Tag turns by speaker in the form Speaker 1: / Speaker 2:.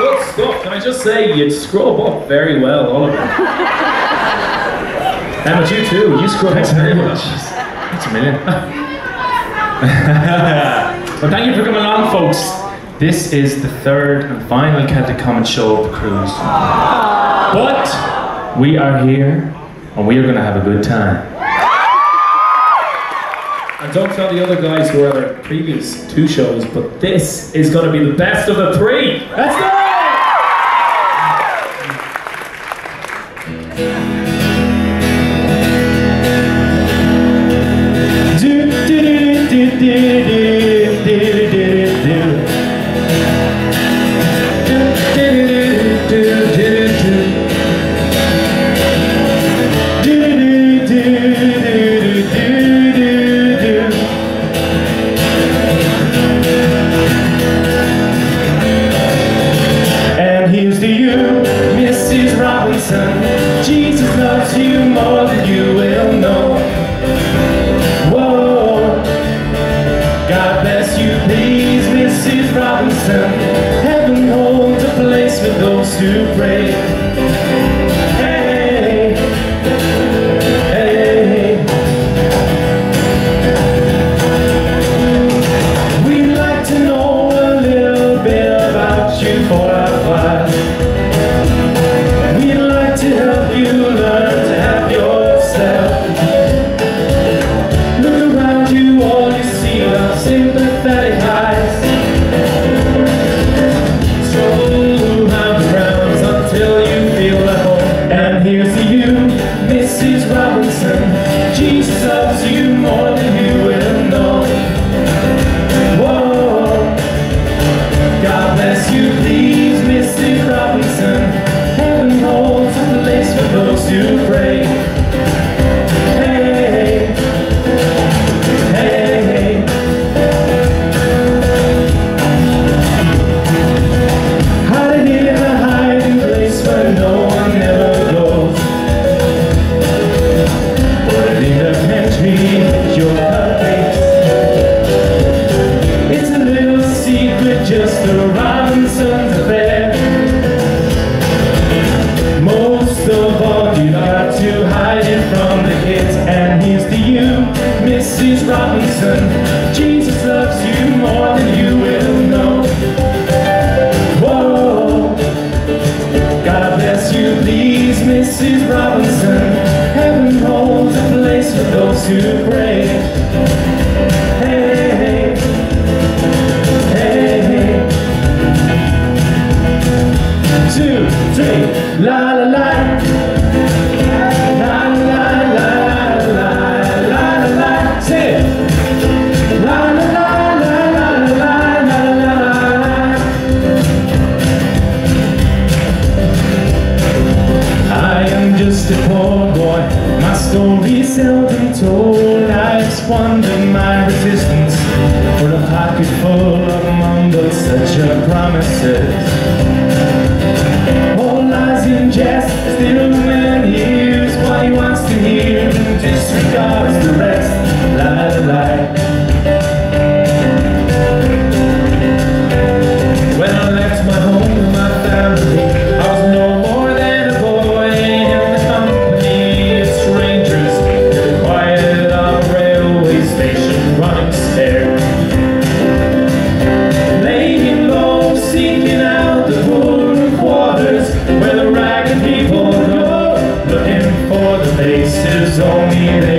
Speaker 1: Good stuff. Can I just say, you scrub up very well, all of it. Emmet, you too. You scrub up very well.
Speaker 2: That's a million.
Speaker 1: Well, thank you for coming along, folks.
Speaker 2: This is the third and final Celtic Comet show of the cruise. But we are here and we are going to have a good time.
Speaker 1: And don't tell the other guys who are their previous two shows, but this is going to be the best of the three. Let's go!
Speaker 2: did Mrs. Robinson. Heaven holds a place for those who pray. Hey, hey. We'd like to know a little bit about you for here's to you, Mrs. Robinson. Mrs. Robinson. Jesus loves you more than you will know. Whoa. God bless you, please, Mrs. Robinson. Heaven holds a place for those who pray. Hey, hey, hey, hey. Two, three, la la I've my resistance. For a pocket full just don't in.